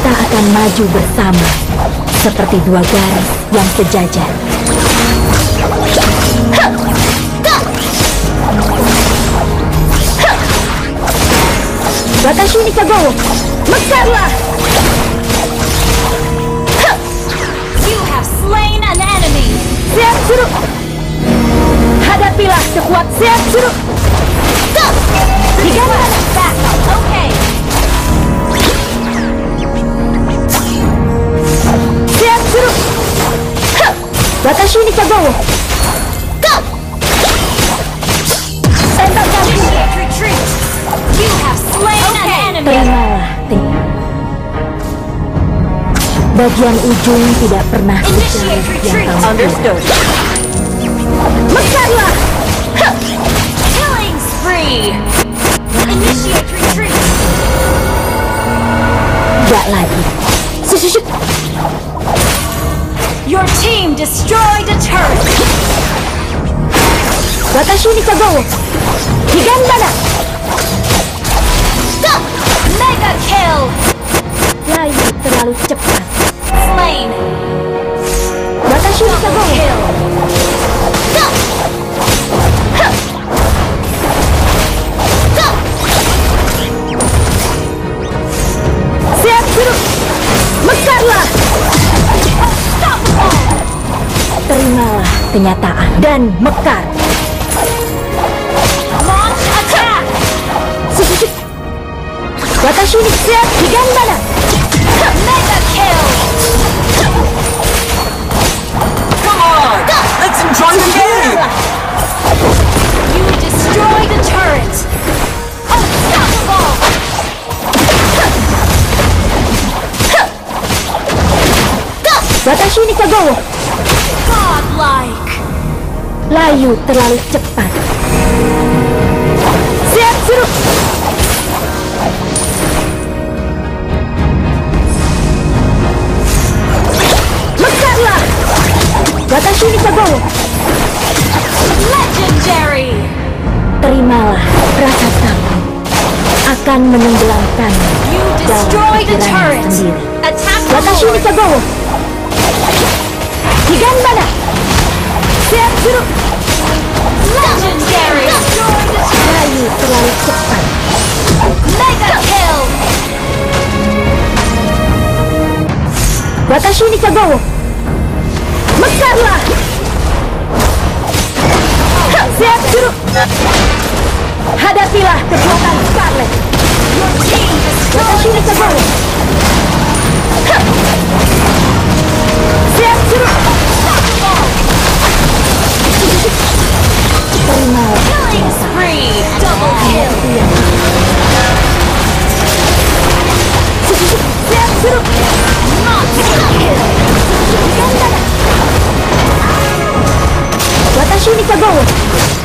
Kita akan maju bersama seperti dua garis yang sejajar. Watashi ni Kagowo, mekarlah! You have slain an enemy. Siap suruh! Hadapilah sekuat siap suruh! Watashi ni Kagowo, tembakkan! Initiate retreat. You have slain an enemy. Terimalah ting. Bagian ujung tidak pernah yang kamu. Mekarlah! Killing spree. Initiate retreat. Tidak lagi. Your team destroyed a turret. Watashi ni Kagowo. Higandana. Mega kenyataan dan mekar. Launch attack. Watashi ni siap Higandana. Mega kill. Come on! Let's enjoy the game! You destroyed a turret. Unstoppable. Watashi ni Kagowo. Godlike. Layu terlalu cepat. Siap suruh. Mekarlah. Watashi ni Kagowo. Legendary. Terimalah rasa takut akan menenggelamkan dalam pikiranmu turret. sendiri. Watashi ni. Kagowo. Layu terlalu cepat. Mega kill. Watashi ni Kagowo. Mekarlah. Siap suruh. Hadapilah kekuatan Scarlet. Watashi ni turret. Siap suruh. Unstoppable. Terimalah Killing spree. Double kill. Siap